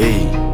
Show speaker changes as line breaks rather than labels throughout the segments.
Hey.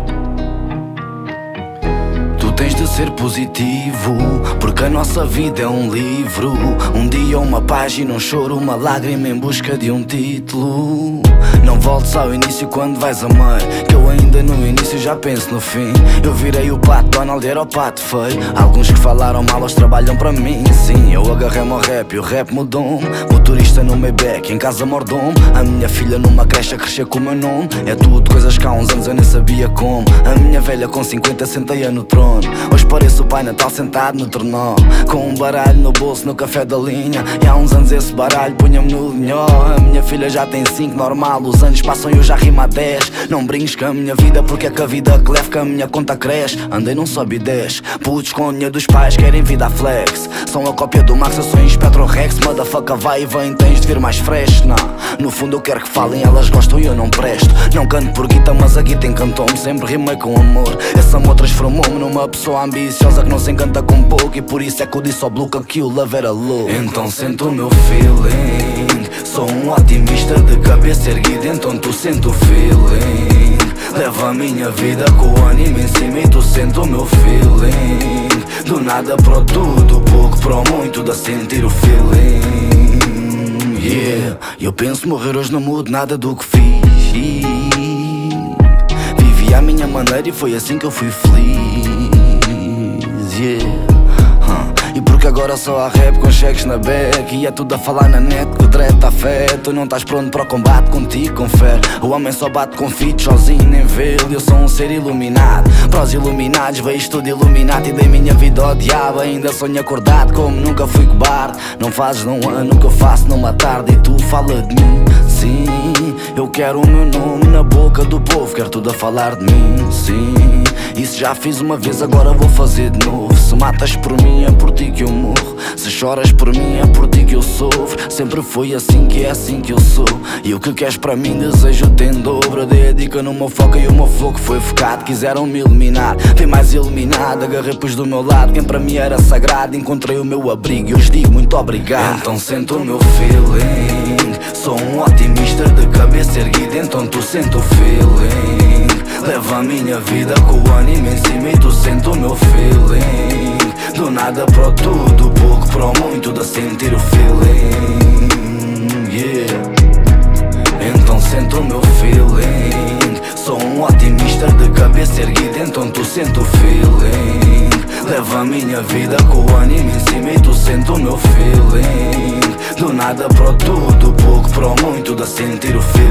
De ser positivo, porque a nossa vida é um livro. Um dia uma página, um choro, uma lágrima em busca de um título. Não voltes ao início quando vais a meio, que eu ainda no início já penso no fim. Eu virei o pato Donald, era o pato feio. Alguns que falaram mal, eles trabalham para mim. Sim, eu agarrei-me ao rap e o rap mudou-me. Motorista no Maybach, em casa mordomo. A minha filha numa creche a crescer com o meu nome. É tudo coisas que há uns anos eu nem sabia como. A minha velha com 50 sentei no trono. Hoje pareço o pai Natal sentado no tornó Com um baralho no bolso no café da linha. E há uns anos esse baralho punha-me no linhó. A minha filha já tem 5, normal. Os anos passam e eu já rimo a 10 Não brinques com a minha vida porque é que a vida que leva que a minha conta cresce. Andei num sobe e 10 Putos com dinheiro dos pais querem vida flex. São a cópia do Max, eu sou Inspector Rex. Motherfucker vai e vem, tens de vir mais fresh. Não, no fundo eu quero que falem, elas gostam e eu não presto. Não canto por guita, mas a guita encantou-me. Sempre rimei com amor. Esse amor transformou-me numa pessoa ambiciosa que não se encanta com pouco E por isso é que eu disse ao Blue que o love era louco. Então sento o meu feeling. Sou um otimista de cabeça erguida Então tu sento o feeling. Leva a minha vida com o ânimo em cima E tu sento o meu feeling. Do nada pro tudo, pouco pro muito Dá sentir o feeling. Yeah, eu penso morrer hoje não mudo nada do que fiz. Vivi à minha maneira e foi assim que eu fui feliz yeah. E porque agora só há rap com cheques na back? E é tudo a falar na net que o dread tá fé. Tu não estás pronto para o combate, contigo confere. O homem só bate com fit sozinho, nem vê. Eu sou um ser iluminado. Para os iluminados vejo tudo iluminado E dei minha vida ao diabo. Ainda sonho acordado como nunca fui cobarde. Não fazes num ano que eu faço numa tarde E tu fala de mim, sim Eu quero o meu nome na boca do povo Quero tudo a falar de mim, sim Isso já fiz uma vez, agora vou fazer de novo. Se matas por mim é por ti que eu morro. Se choras por mim é por ti que eu sofro. Sempre foi assim que é assim que eu sou. E o que queres para mim desejo tem dobro. Dei a dica numa foca e o meu fogo foi focado Quiseram me eliminar, vem mais iluminado Agarrei pois do meu lado, quem para mim era sagrado Encontrei o meu abrigo. E hoje digo muito obrigado. Então sento o meu feeling. Sou um otimista de cabeça erguida. Então tu sento o feeling. Leva a minha vida com o ânimo em cima E tu sento o meu feeling. Do nada pro tudo, pouco pro muito Dá sentir o feeling. Yeah. Então sento o meu cabeça erguida Então tu sento o feeling. Leva a minha vida com o ânimo em cima E tu sento o meu feeling. Do nada pro tudo, pouco pro muito Dá sentir o feeling